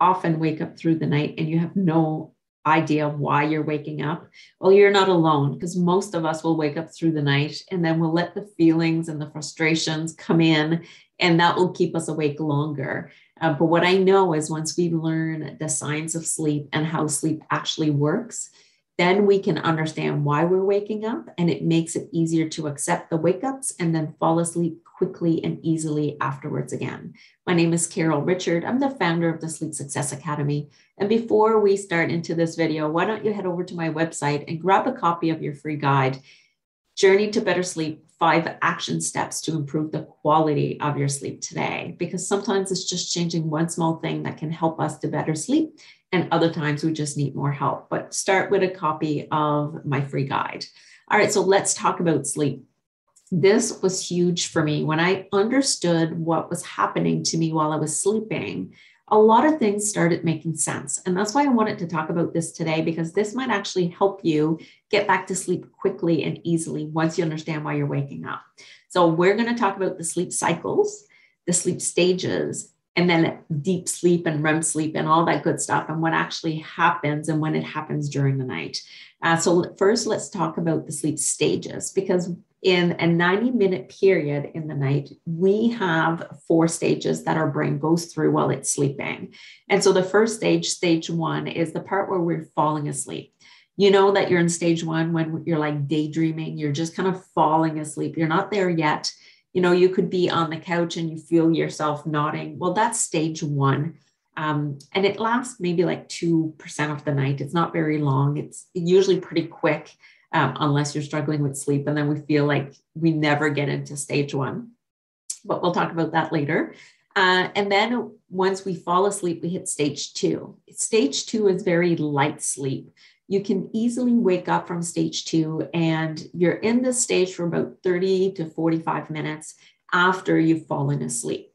often wake up through the night and you have no idea why you're waking up? Well, you're not alone because most of us will wake up through the night and then we'll let the feelings and the frustrations come in, and that will keep us awake longer. Uh, but what I know is once we learn the science of sleep and how sleep actually works, then we can understand why we're waking up and it makes it easier to accept the wake ups and then fall asleep quickly and easily afterwards again. My name is Carol Richard. I'm the founder of the Sleep Success Academy. And before we start into this video, why don't you head over to my website and grab a copy of your free guide, Journey to Better Sleep Five Action Steps to Improve the Quality of Your Sleep Today. Because sometimes it's just changing one small thing that can help us to better sleep and other times we just need more help. But start with a copy of my free guide. All right, so let's talk about sleep. This was huge for me when I understood what was happening to me while I was sleeping. A lot of things started making sense. And that's why I wanted to talk about this today, because this might actually help you get back to sleep quickly and easily once you understand why you're waking up. So, we're going to talk about the sleep cycles, the sleep stages, and then deep sleep and REM sleep and all that good stuff, and what actually happens and when it happens during the night. Uh, so, first, let's talk about the sleep stages because in a 90 minute period in the night, we have four stages that our brain goes through while it's sleeping. And so, the first stage, stage one, is the part where we're falling asleep. You know that you're in stage one when you're like daydreaming, you're just kind of falling asleep. You're not there yet you know you could be on the couch and you feel yourself nodding well that's stage one um, and it lasts maybe like 2% of the night it's not very long it's usually pretty quick um, unless you're struggling with sleep and then we feel like we never get into stage one but we'll talk about that later uh, and then once we fall asleep we hit stage two stage two is very light sleep you can easily wake up from stage two and you're in this stage for about 30 to 45 minutes after you've fallen asleep.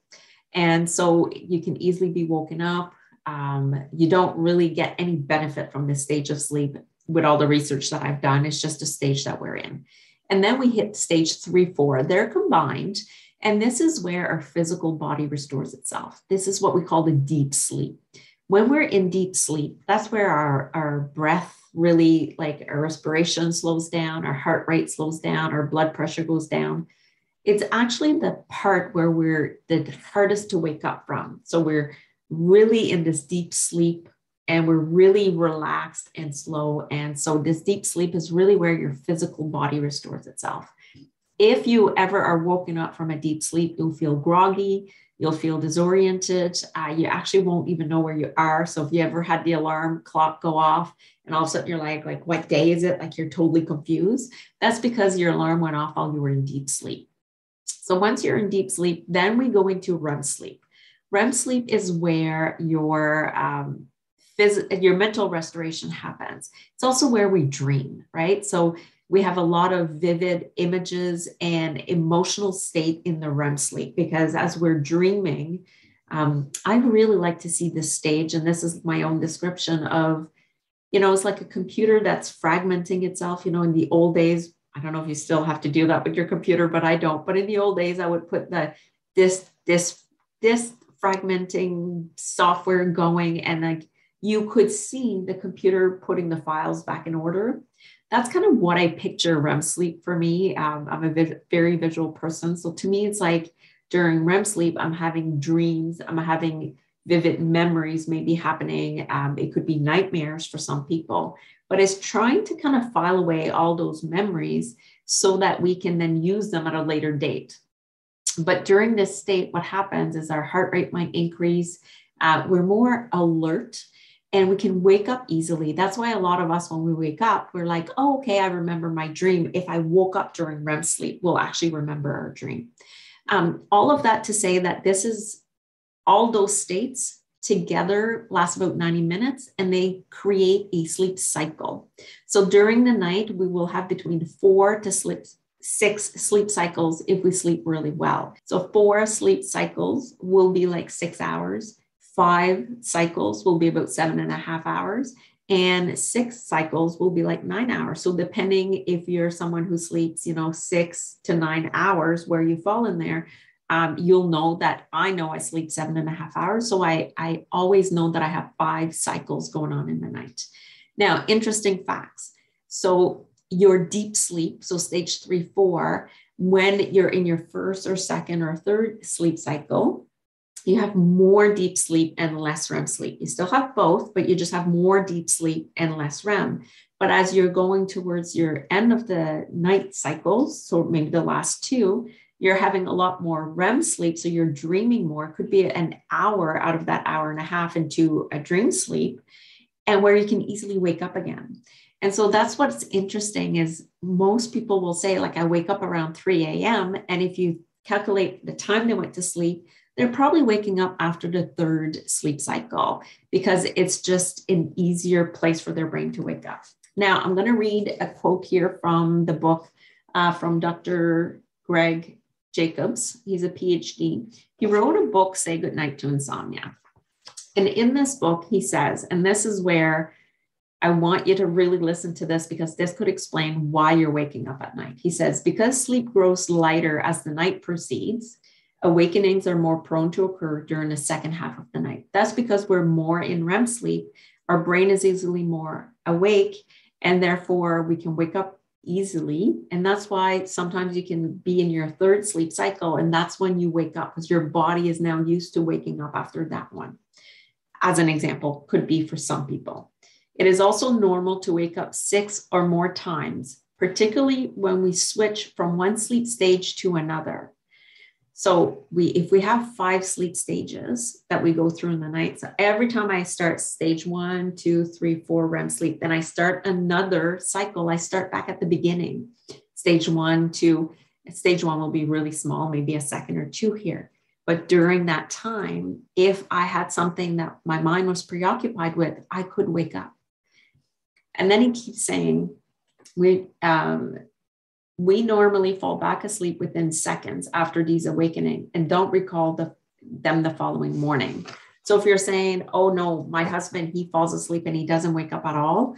And so you can easily be woken up. Um, you don't really get any benefit from this stage of sleep with all the research that I've done. It's just a stage that we're in. And then we hit stage three, four. They're combined. And this is where our physical body restores itself. This is what we call the deep sleep. When we're in deep sleep, that's where our, our breath really like our respiration slows down, our heart rate slows down, our blood pressure goes down. It's actually the part where we're the hardest to wake up from. So we're really in this deep sleep and we're really relaxed and slow. And so this deep sleep is really where your physical body restores itself. If you ever are woken up from a deep sleep, you'll feel groggy, you'll feel disoriented. Uh, you actually won't even know where you are. So if you ever had the alarm clock go off and all of a sudden you're like, like, what day is it? Like you're totally confused. That's because your alarm went off while you were in deep sleep. So once you're in deep sleep, then we go into REM sleep. REM sleep is where your um, phys- your mental restoration happens. It's also where we dream, right? So we have a lot of vivid images and emotional state in the REM sleep because as we're dreaming, um, I really like to see this stage, and this is my own description of, you know, it's like a computer that's fragmenting itself. You know, in the old days, I don't know if you still have to do that with your computer, but I don't. But in the old days, I would put the this this this fragmenting software going, and like you could see the computer putting the files back in order that's kind of what I picture REM sleep for me. Um, I'm a very visual person. So to me, it's like during REM sleep, I'm having dreams, I'm having vivid memories maybe happening. Um, it could be nightmares for some people, but it's trying to kind of file away all those memories so that we can then use them at a later date. But during this state, what happens is our heart rate might increase. Uh, we're more alert and we can wake up easily. That's why a lot of us, when we wake up, we're like, oh, okay, I remember my dream. If I woke up during REM sleep, we'll actually remember our dream. Um, all of that to say that this is all those states together last about 90 minutes and they create a sleep cycle. So during the night, we will have between four to sleep, six sleep cycles if we sleep really well. So four sleep cycles will be like six hours five cycles will be about seven and a half hours and six cycles will be like nine hours so depending if you're someone who sleeps you know six to nine hours where you fall in there um, you'll know that I know I sleep seven and a half hours. So I, I always know that I have five cycles going on in the night. Now, interesting facts. So your deep sleep, so stage three, four, when you're in your first or second or third sleep cycle, you have more deep sleep and less REM sleep. You still have both, but you just have more deep sleep and less REM. But as you're going towards your end of the night cycles, so maybe the last two, you're having a lot more REM sleep. So you're dreaming more, could be an hour out of that hour and a half into a dream sleep, and where you can easily wake up again. And so that's what's interesting is most people will say, like, I wake up around 3 a.m. And if you calculate the time they went to sleep, they're probably waking up after the third sleep cycle because it's just an easier place for their brain to wake up. Now, I'm going to read a quote here from the book uh, from Dr. Gregg Jacobs. He's a PhD. He wrote a book, Say Goodnight to Insomnia. And in this book, he says, and this is where I want you to really listen to this because this could explain why you're waking up at night. He says, because sleep grows lighter as the night proceeds, awakenings are more prone to occur during the second half of the night. That's because we're more in REM sleep. Our brain is easily more awake, and therefore we can wake up easily. And that's why sometimes you can be in your third sleep cycle, and that's when you wake up because your body is now used to waking up after that one. As an example, could be for some people. It is also normal to wake up six or more times, particularly when we switch from one sleep stage to another. So we if we have five sleep stages that we go through in the night. So every time I start stage one, two, three, four REM sleep, then I start another cycle. I start back at the beginning. Stage one, two, stage one will be really small, maybe a second or two here. But during that time, if I had something that my mind was preoccupied with, I could wake up. And then he keeps saying, we, um, we normally fall back asleep within seconds after these awakening and don't recall the, them the following morning. So if you're saying, oh no, my husband, he falls asleep and he doesn't wake up at all,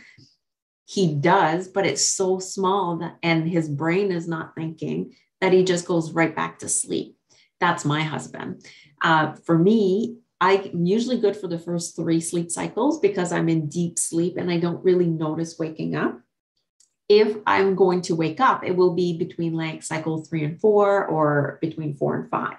he does, but it's so small that, and his brain is not thinking that he just goes right back to sleep. That's my husband. Uh, for me, I'm usually good for the first three sleep cycles because I'm in deep sleep and I don't really notice waking up. If I'm going to wake up, it will be between like cycle three and four or between four and five.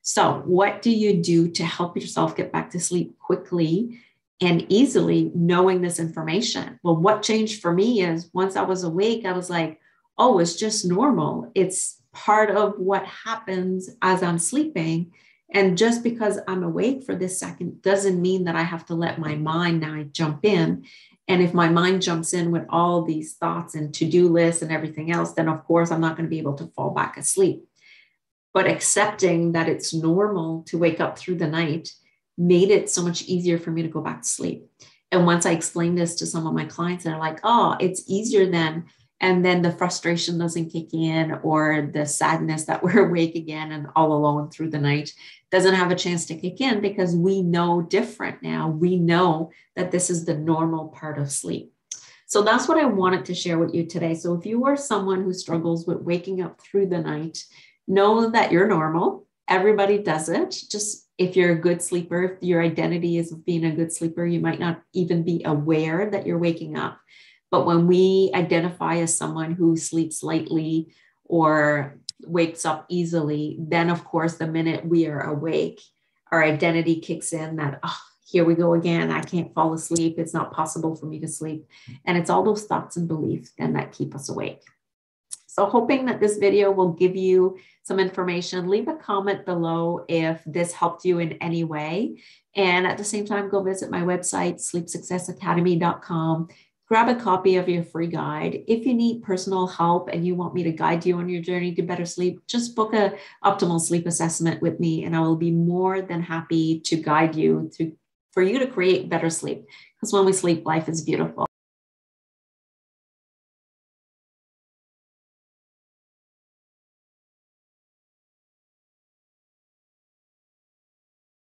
So, what do you do to help yourself get back to sleep quickly and easily knowing this information? Well, what changed for me is once I was awake, I was like, oh, it's just normal. It's part of what happens as I'm sleeping. And just because I'm awake for this second doesn't mean that I have to let my mind now jump in. And if my mind jumps in with all these thoughts and to do lists and everything else, then of course I'm not going to be able to fall back asleep. But accepting that it's normal to wake up through the night made it so much easier for me to go back to sleep. And once I explained this to some of my clients, they're like, oh, it's easier then and then the frustration doesn't kick in or the sadness that we're awake again and all alone through the night doesn't have a chance to kick in because we know different now. We know that this is the normal part of sleep. So that's what i wanted to share with you today. So if you are someone who struggles with waking up through the night know that you're normal. Everybody does it. Just if you're a good sleeper if your identity is being a good sleeper you might not even be aware that you're waking up but when we identify as someone who sleeps lightly or wakes up easily, then of course, the minute we are awake, our identity kicks in that, oh, here we go again. I can't fall asleep. It's not possible for me to sleep. And it's all those thoughts and beliefs then that keep us awake. So, hoping that this video will give you some information, leave a comment below if this helped you in any way. And at the same time, go visit my website, sleepsuccessacademy.com grab a copy of your free guide. If you need personal help and you want me to guide you on your journey to better sleep, just book a optimal sleep assessment with me and I will be more than happy to guide you to for you to create better sleep because when we sleep life is beautiful.